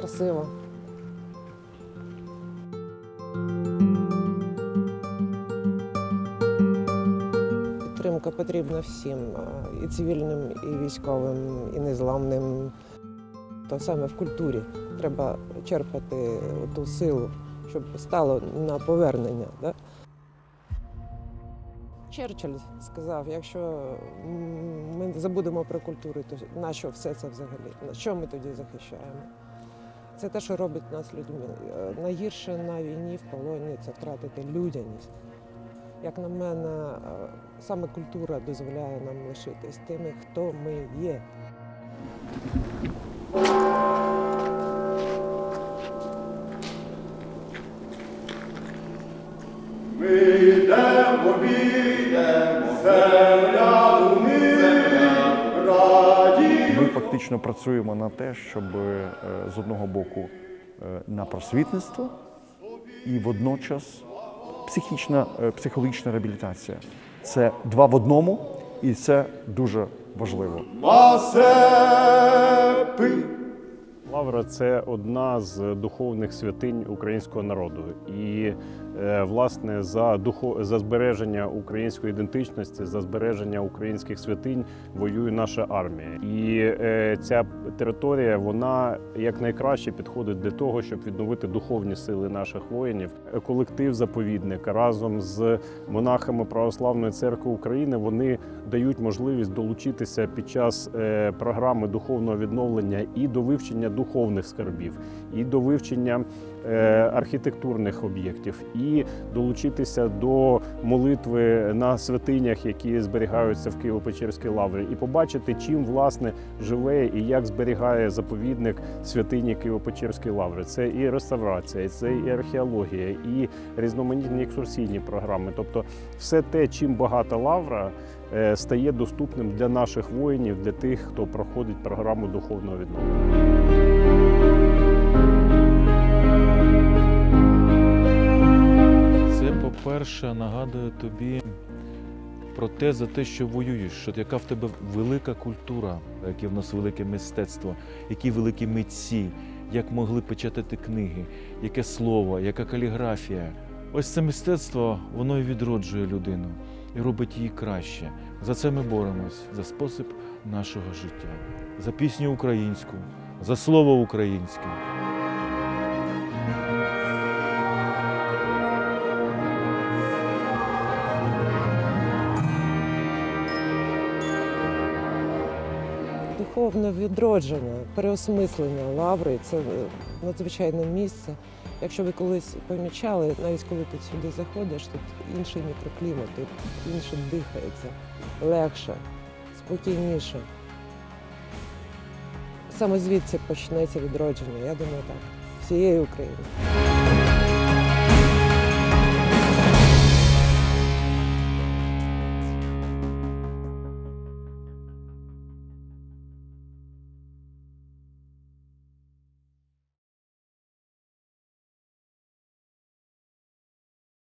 красиво. Підтримка потрібна всім, і цивільним, і військовим, і незламним. То саме в культурі треба черпати ту силу, щоб стало на повернення. Да? Черчилль сказав, якщо ми забудемо про культуру, то на що все це взагалі? На що ми тоді захищаємо? Це те, що робить нас людьми. Е, Найгірше на війні в полоні це втратити людяність. Як на мене, е, саме культура дозволяє нам лишитись тими, хто ми є. Ми йдемо, підемо, земля фактично працюємо на те, щоб е, з одного боку е, на просвітництво і водночас психічна, е, психологічна реабілітація. Це два в одному, і це дуже важливо. Лавра це одна з духовних святинь українського народу. І е, власне за духо... за збереження української ідентичності, за збереження українських святинь воює наша армія. І е, ця територія вона якнайкраще підходить для того, щоб відновити духовні сили наших воїнів. Колектив заповідник разом з монахами Православної церкви України вони дають можливість долучитися під час е, програми духовного відновлення і до вивчення духовних скарбів, і до вивчення е, архітектурних об'єктів, і долучитися до молитви на святинях, які зберігаються в Києво-Печерській лаврі, і побачити, чим власне живе і як зберігає заповідник святині Києво-Печерської лаври. Це і реставрація, це і археологія, і різноманітні екскурсійні програми. Тобто, все те, чим багата лавра. Е, Стає доступним для наших воїнів, для тих, хто проходить програму духовного відновлення. Це, по-перше, нагадує тобі про те, за те, що воюєш, що яка в тебе велика культура, яке в нас велике мистецтво, які великі митці, як могли печатати книги, яке слово, яка каліграфія. Ось це мистецтво, воно і відроджує людину і робить її краще. За це ми боремось, за спосіб нашого життя, за пісню українську, за слово українське. Духовне відродження, переосмислення лаври це е, надзвичайне місце. Якщо ви колись помічали, навіть коли ти сюди заходиш, тут інший мікроклімат, тут інше дихається, легше, спокійніше. Саме звідси почнеться відродження, я думаю, так, всієї України.